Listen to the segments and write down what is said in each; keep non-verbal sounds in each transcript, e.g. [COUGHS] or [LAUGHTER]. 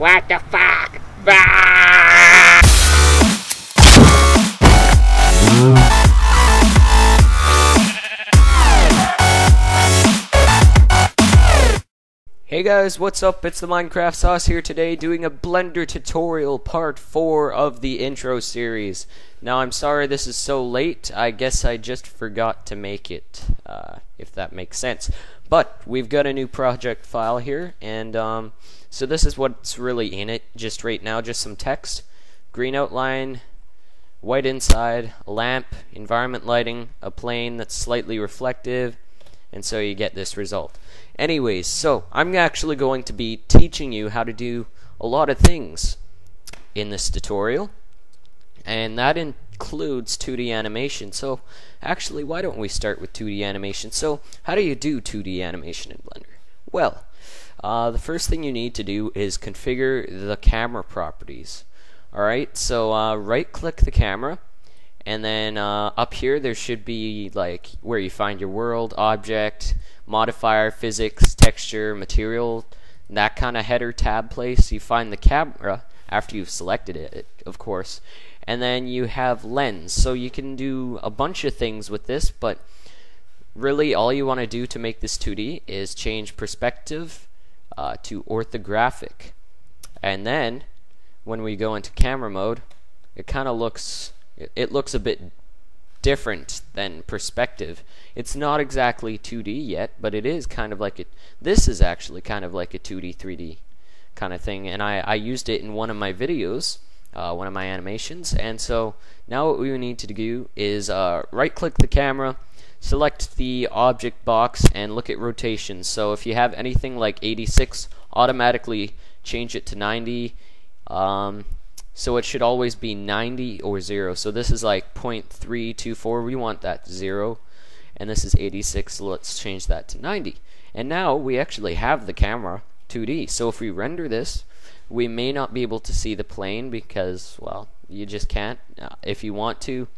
What the fuck? Ah! Hey guys, what's up? It's the Minecraft Sauce here today doing a Blender tutorial part 4 of the intro series. Now I'm sorry this is so late, I guess I just forgot to make it, uh, if that makes sense. But we've got a new project file here, and um, so this is what's really in it, just right now, just some text, green outline, white inside, lamp, environment lighting, a plane that's slightly reflective, and so you get this result. Anyways, so I'm actually going to be teaching you how to do a lot of things in this tutorial, and that includes 2D animation. So actually, why don't we start with 2D animation? So how do you do 2D animation in Blender? Well, uh, the first thing you need to do is configure the camera properties. Alright, so uh, right click the camera and then uh, up here there should be like where you find your world, object, modifier, physics, texture, material, that kind of header tab place. You find the camera after you've selected it, of course. And then you have lens. So you can do a bunch of things with this, but really all you want to do to make this 2D is change perspective uh, to orthographic. And then when we go into camera mode, it kind of looks it, it looks a bit different than perspective. It's not exactly 2D yet, but it is kind of like it. This is actually kind of like a 2D, 3D kind of thing, and I, I used it in one of my videos, uh, one of my animations. And so now what we need to do is uh, right click the camera, select the object box, and look at rotation. So if you have anything like 86, automatically change it to 90. Um, so it should always be 90 or 0. So this is like 0.324. We want that 0. And this is 86. So let's change that to 90. And now we actually have the camera 2D. So if we render this, we may not be able to see the plane because, well, you just can't. Uh, if you want to,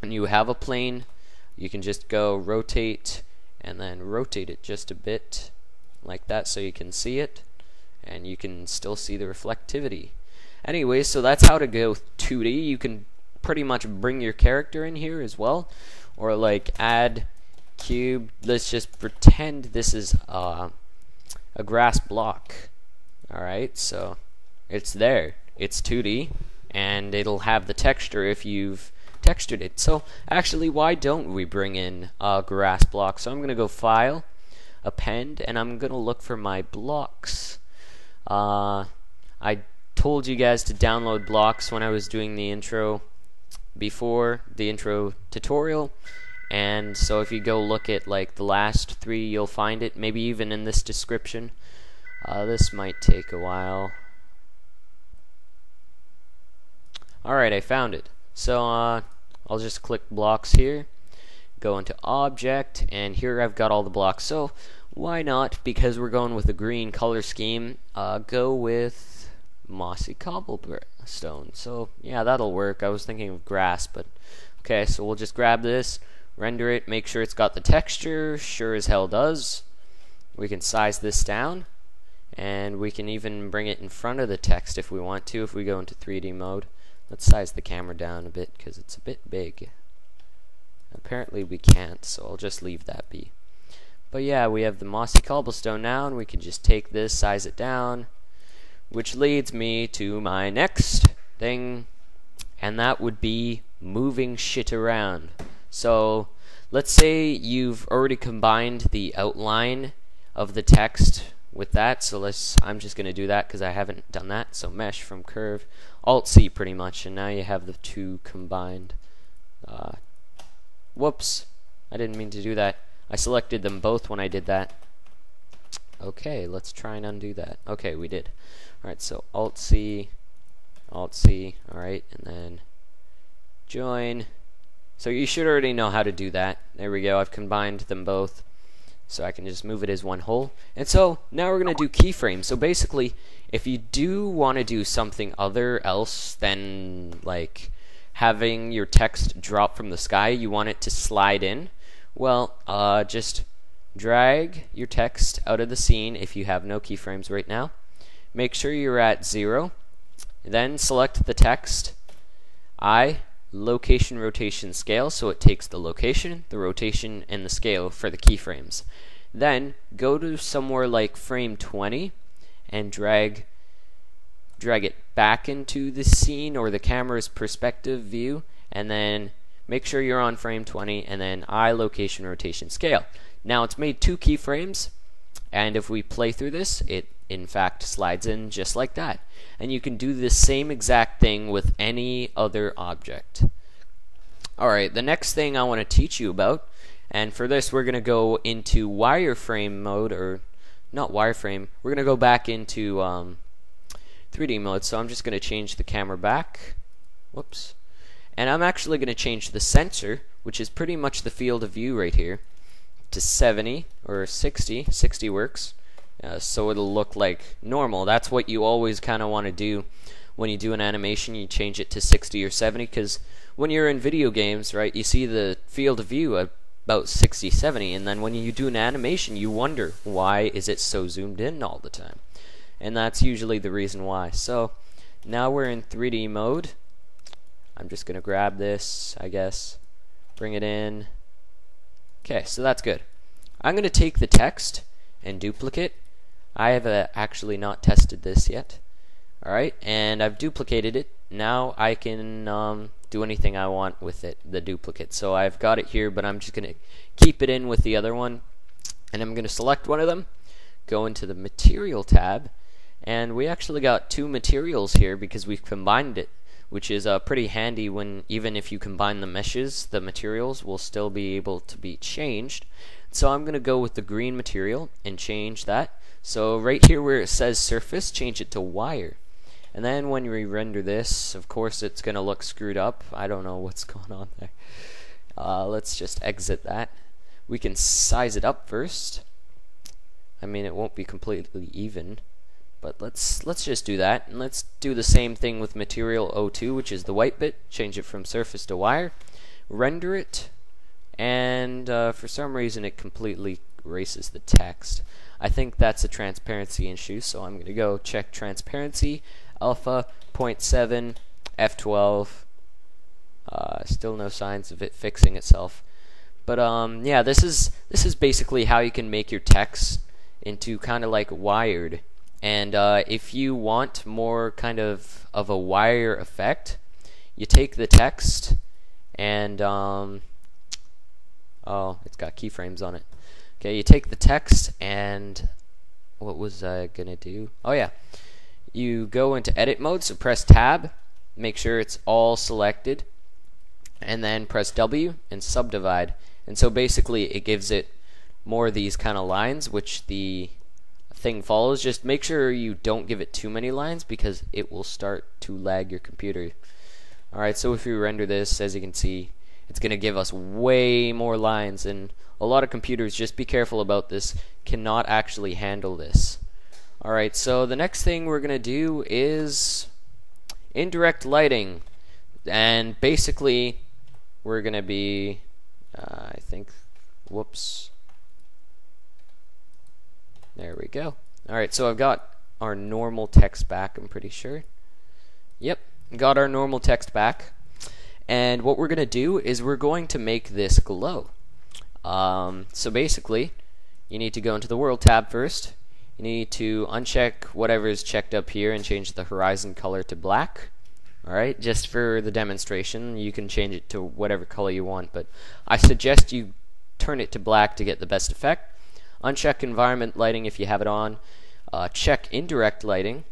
and you have a plane, you can just go rotate and then rotate it just a bit like that so you can see it and you can still see the reflectivity. Anyway, so that's how to go 2D. You can pretty much bring your character in here as well. Or like add cube. Let's just pretend this is uh, a grass block. Alright, so it's there. It's 2D. And it'll have the texture if you've textured it. So actually, why don't we bring in a grass block? So I'm going to go File, Append, and I'm going to look for my blocks. Uh, I told you guys to download blocks when I was doing the intro before the intro tutorial and so if you go look at like the last three you'll find it maybe even in this description uh, this might take a while alright I found it so uh, I'll just click blocks here go into object and here I've got all the blocks so why not because we're going with a green color scheme uh, go with mossy cobblestone. So yeah, that'll work. I was thinking of grass, but okay. So we'll just grab this, render it, make sure it's got the texture. Sure as hell does. We can size this down, and we can even bring it in front of the text if we want to. If we go into 3D mode, let's size the camera down a bit because it's a bit big. Apparently we can't, so I'll just leave that be. But yeah, we have the mossy cobblestone now, and we can just take this, size it down, which leads me to my next thing, and that would be moving shit around. So, let's say you've already combined the outline of the text with that. So let's. I'm just gonna do that because I haven't done that. So mesh from curve, Alt C pretty much, and now you have the two combined. Uh, whoops, I didn't mean to do that. I selected them both when I did that. Okay, let's try and undo that. Okay, we did. Alright, so Alt C, Alt C, alright, and then join. So you should already know how to do that. There we go, I've combined them both. So I can just move it as one whole. And so now we're going to do keyframes. So basically, if you do want to do something other else than like having your text drop from the sky, you want it to slide in, well, uh, just drag your text out of the scene if you have no keyframes right now make sure you're at 0. Then select the text I location rotation scale so it takes the location, the rotation, and the scale for the keyframes. Then go to somewhere like frame 20 and drag drag it back into the scene or the camera's perspective view and then make sure you're on frame 20 and then I location rotation scale. Now it's made two keyframes and if we play through this it in fact slides in just like that. And you can do the same exact thing with any other object. Alright, the next thing I want to teach you about, and for this we're going to go into wireframe mode, or not wireframe, we're going to go back into um, 3D mode, so I'm just going to change the camera back. Whoops. And I'm actually going to change the sensor, which is pretty much the field of view right here, to 70 or 60. 60 works. Uh, so it'll look like normal. That's what you always kind of want to do when you do an animation. You change it to 60 or 70 because when you're in video games, right, you see the field of view about 60, 70, and then when you do an animation, you wonder why is it so zoomed in all the time, and that's usually the reason why. So now we're in 3D mode. I'm just gonna grab this, I guess, bring it in. Okay, so that's good. I'm gonna take the text and duplicate I have uh, actually not tested this yet. Alright, and I've duplicated it. Now I can um, do anything I want with it, the duplicate. So I've got it here, but I'm just going to keep it in with the other one. And I'm going to select one of them, go into the Material tab, and we actually got two materials here because we've combined it, which is uh, pretty handy when even if you combine the meshes, the materials will still be able to be changed. So I'm going to go with the green material and change that. So right here where it says surface, change it to wire. And then when we render this, of course it's going to look screwed up. I don't know what's [LAUGHS] going on there. Uh, let's just exit that. We can size it up first. I mean, it won't be completely even, but let's let's just do that. And let's do the same thing with material O2, which is the white bit. Change it from surface to wire. Render it, and uh, for some reason it completely erases the text. I think that's a transparency issue, so I'm going to go check transparency, alpha 0.7, F12. Uh, still no signs of it fixing itself. But um, yeah, this is this is basically how you can make your text into kind of like wired. And uh, if you want more kind of of a wire effect, you take the text and um, oh, it's got keyframes on it. Okay, you take the text and what was I gonna do? Oh yeah, you go into edit mode, so press tab, make sure it's all selected, and then press W and subdivide. And so basically it gives it more of these kind of lines which the thing follows. Just make sure you don't give it too many lines because it will start to lag your computer. Alright, so if you render this, as you can see, it's going to give us way more lines and a lot of computers, just be careful about this, cannot actually handle this. Alright, so the next thing we're going to do is indirect lighting. And basically, we're going to be, uh, I think, whoops. There we go. Alright, so I've got our normal text back, I'm pretty sure. Yep, got our normal text back. And what we're going to do is we're going to make this glow. Um, so basically, you need to go into the World tab first. You need to uncheck whatever is checked up here and change the horizon color to black. Alright, just for the demonstration, you can change it to whatever color you want, but I suggest you turn it to black to get the best effect. Uncheck environment lighting if you have it on. Uh, check indirect lighting.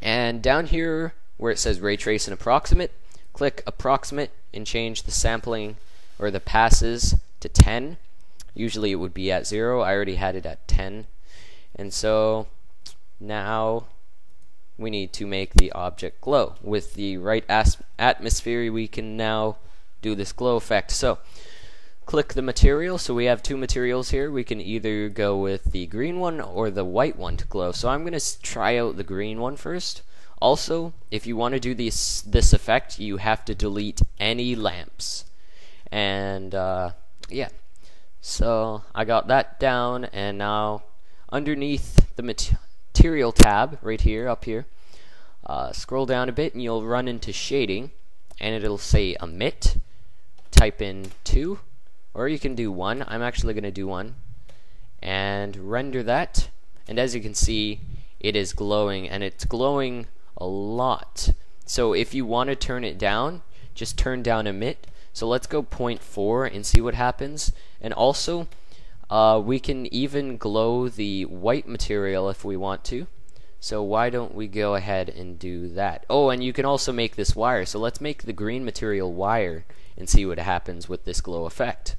And down here where it says ray trace and approximate, click approximate and change the sampling or the passes to 10. Usually it would be at 0. I already had it at 10. And so now we need to make the object glow. With the right atmosphere, we can now do this glow effect. So click the material. So we have two materials here. We can either go with the green one or the white one to glow. So I'm going to try out the green one first. Also, if you want to do this this effect, you have to delete any lamps. And uh, yeah. So I got that down, and now underneath the material tab right here, up here. Uh, scroll down a bit and you'll run into shading and it'll say emit. Type in 2 or you can do 1. I'm actually going to do 1 and render that and as you can see it is glowing and it's glowing a lot. So if you want to turn it down, just turn down emit. So let's go 0.4 and see what happens. And also, uh, we can even glow the white material if we want to. So why don't we go ahead and do that? Oh, and you can also make this wire. So let's make the green material wire and see what happens with this glow effect.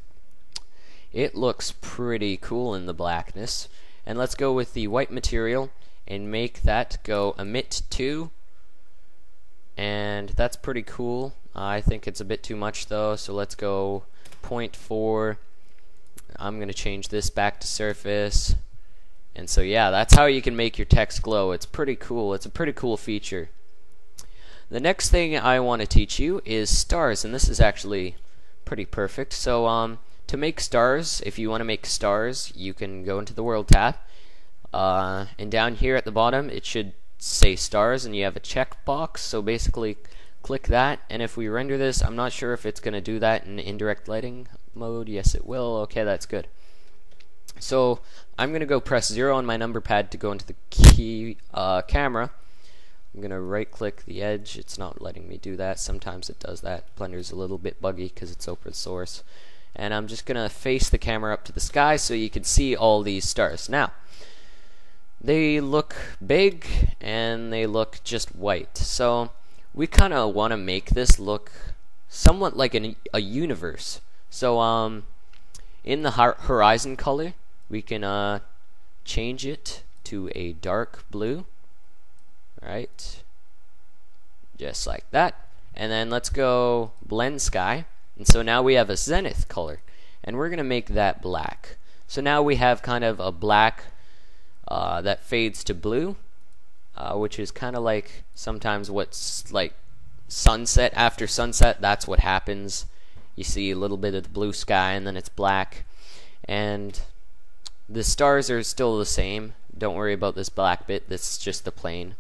It looks pretty cool in the blackness. And let's go with the white material and make that go emit to and that's pretty cool I think it's a bit too much though so let's go 0.4 I'm gonna change this back to surface. And so yeah that's how you can make your text glow. It's pretty cool. It's a pretty cool feature. The next thing I want to teach you is stars and this is actually pretty perfect. So um to make stars if you want to make stars you can go into the world tab. Uh, and down here at the bottom it should say stars and you have a checkbox. So basically click that and if we render this I'm not sure if it's gonna do that in indirect lighting mode. Yes it will. Okay that's good. So I'm gonna go press 0 on my number pad to go into the key uh, camera. I'm gonna right click the edge. It's not letting me do that. Sometimes it does that. Blender's a little bit buggy because it's open source. And I'm just gonna face the camera up to the sky so you can see all these stars. Now they look big and they look just white. So we kind of want to make this look somewhat like an, a universe. So um, in the horizon color, we can uh, change it to a dark blue. Right, just like that. And then let's go blend sky. And so now we have a zenith color. And we're going to make that black. So now we have kind of a black uh, that fades to blue, uh, which is kind of like sometimes what's like sunset after sunset. That's what happens. You see a little bit of the blue sky, and then it's black, and the stars are still the same. Don't worry about this black bit. This is just the plane.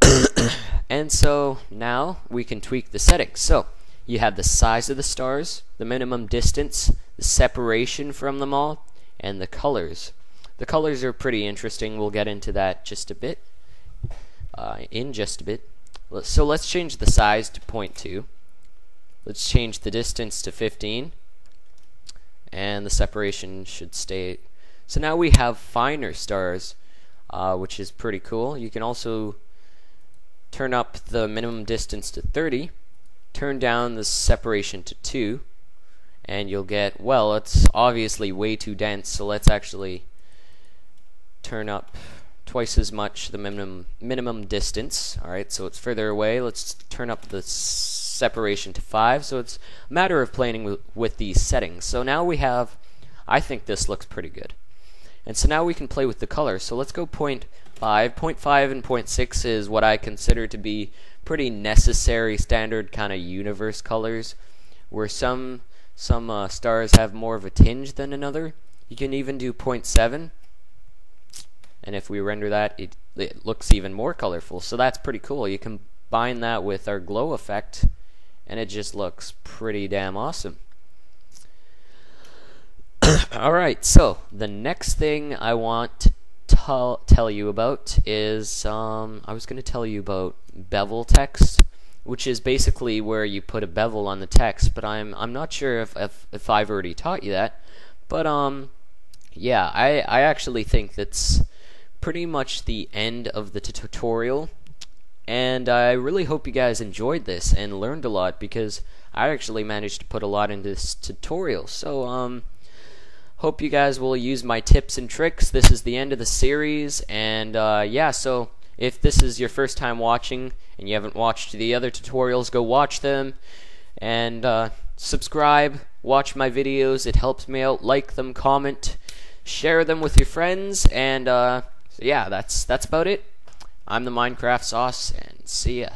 [COUGHS] and so now we can tweak the settings. So you have the size of the stars, the minimum distance, the separation from them all, and the colors. The colors are pretty interesting. We'll get into that just a bit. Uh, in just a bit. So let's change the size to 0.2. Let's change the distance to 15. And the separation should stay. So now we have finer stars, uh, which is pretty cool. You can also turn up the minimum distance to 30, turn down the separation to 2, and you'll get, well, it's obviously way too dense, so let's actually turn up twice as much the minimum minimum distance. All right, so it's further away. Let's turn up the separation to 5. So it's a matter of playing with, these settings. So now we have, I think this looks pretty good. And so now we can play with the colors. So let's go 0.5. 0.5 and 0.6 is what I consider to be pretty necessary standard kind of universe colors where some some uh, stars have more of a tinge than another. You can even do 0.7 and if we render that it, it looks even more colorful. So that's pretty cool. You combine that with our glow effect and it just looks pretty damn awesome. [COUGHS] Alright so the next thing I want to tell, you about is um, I was going to tell you about bevel text which is basically where you put a bevel on the text but I'm I'm not sure if, if, if I've already taught you that. But um yeah I, I actually think that's pretty much the end of the tutorial. And I really hope you guys enjoyed this and learned a lot because I actually managed to put a lot into this tutorial. So, um, hope you guys will use my tips and tricks. This is the end of the series, and uh, yeah, so if this is your first time watching and you haven't watched the other tutorials, go watch them and uh, subscribe, watch my videos. It helps me out. Like them, comment, share them with your friends, and uh, so yeah, that's that's about it. I'm the Minecraft Sauce, and see ya.